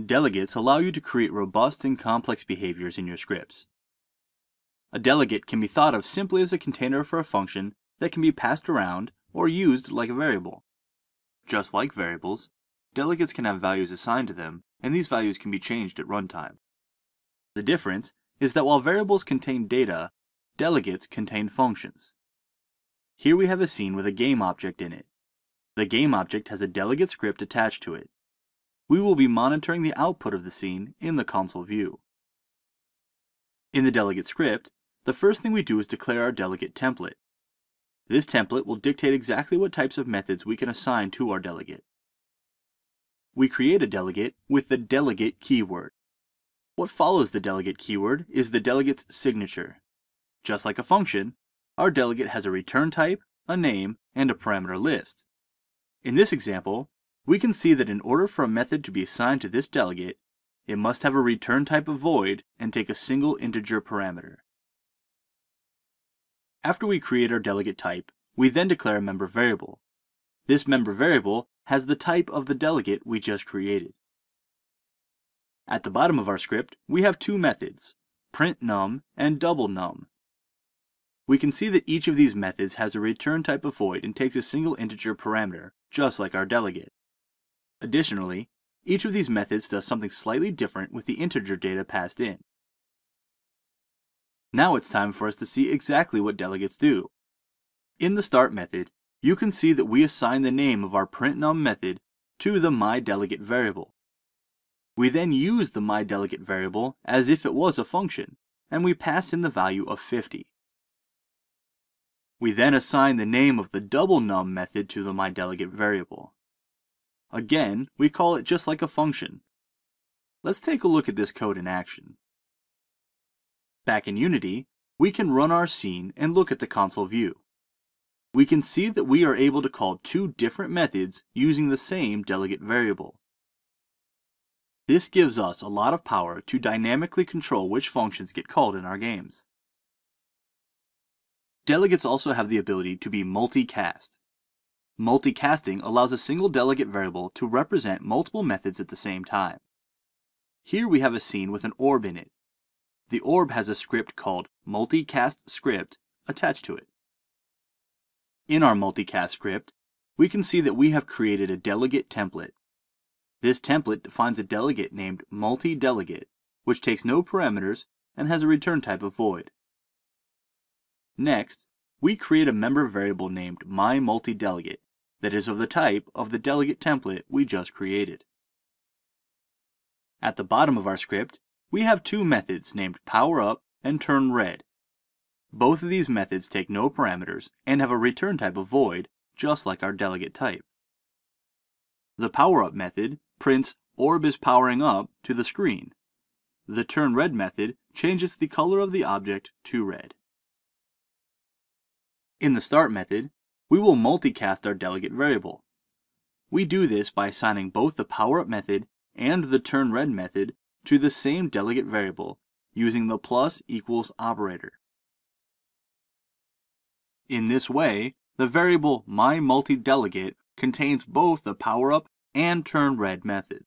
Delegates allow you to create robust and complex behaviors in your scripts. A delegate can be thought of simply as a container for a function that can be passed around or used like a variable. Just like variables, delegates can have values assigned to them, and these values can be changed at runtime. The difference is that while variables contain data, delegates contain functions. Here we have a scene with a game object in it. The game object has a delegate script attached to it. We will be monitoring the output of the scene in the console view. In the delegate script, the first thing we do is declare our delegate template. This template will dictate exactly what types of methods we can assign to our delegate. We create a delegate with the delegate keyword. What follows the delegate keyword is the delegate's signature. Just like a function, our delegate has a return type, a name, and a parameter list. In this example, we can see that in order for a method to be assigned to this delegate, it must have a return type of void and take a single integer parameter. After we create our delegate type, we then declare a member variable. This member variable has the type of the delegate we just created. At the bottom of our script, we have two methods, printNum and doubleNum. We can see that each of these methods has a return type of void and takes a single integer parameter, just like our delegate. Additionally, each of these methods does something slightly different with the integer data passed in. Now it's time for us to see exactly what delegates do. In the start method, you can see that we assign the name of our printNum method to the myDelegate variable. We then use the myDelegate variable as if it was a function, and we pass in the value of 50. We then assign the name of the doubleNum method to the myDelegate variable. Again, we call it just like a function. Let's take a look at this code in action. Back in Unity, we can run our scene and look at the console view. We can see that we are able to call two different methods using the same delegate variable. This gives us a lot of power to dynamically control which functions get called in our games. Delegates also have the ability to be multicast. Multicasting allows a single delegate variable to represent multiple methods at the same time. Here we have a scene with an orb in it. The orb has a script called multicast script attached to it. In our multicast script, we can see that we have created a delegate template. This template defines a delegate named multi-delegate, which takes no parameters and has a return type of void. Next, we create a member variable named myMultiDelegate that is of the type of the delegate template we just created. At the bottom of our script, we have two methods named PowerUp and TurnRed. Both of these methods take no parameters and have a return type of void, just like our delegate type. The PowerUp method prints orb is powering up to the screen. The TurnRed method changes the color of the object to red. In the start method, we will multicast our delegate variable. We do this by assigning both the PowerUp method and the TurnRed method to the same delegate variable using the plus equals operator. In this way, the variable myMultiDelegate contains both the PowerUp and TurnRed method.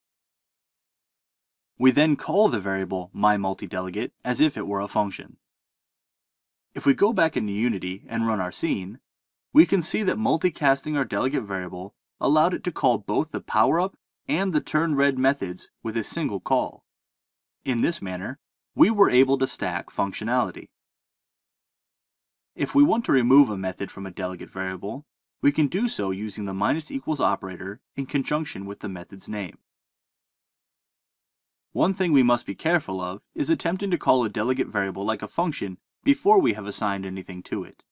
We then call the variable myMultiDelegate as if it were a function. If we go back into Unity and run our scene, we can see that multicasting our delegate variable allowed it to call both the PowerUp and the TurnRed methods with a single call. In this manner, we were able to stack functionality. If we want to remove a method from a delegate variable, we can do so using the minus equals operator in conjunction with the method's name. One thing we must be careful of is attempting to call a delegate variable like a function before we have assigned anything to it.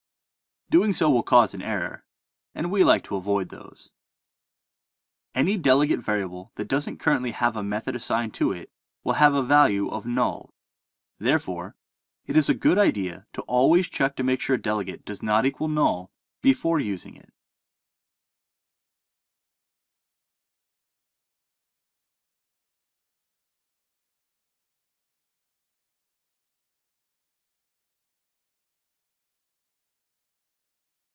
Doing so will cause an error, and we like to avoid those. Any delegate variable that doesn't currently have a method assigned to it will have a value of null. Therefore, it is a good idea to always check to make sure delegate does not equal null before using it.